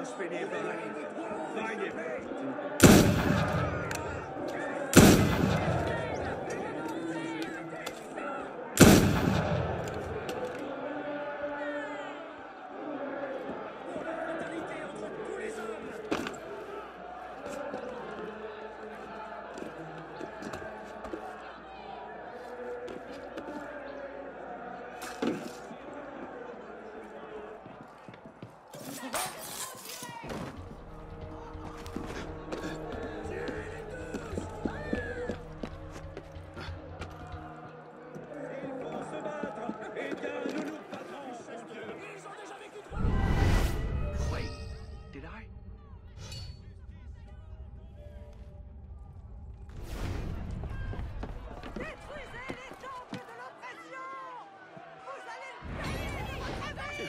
must be nearby. Find him.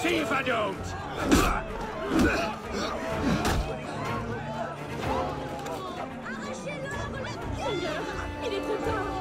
See if I don't. Arrachez-le, Il est trop tard.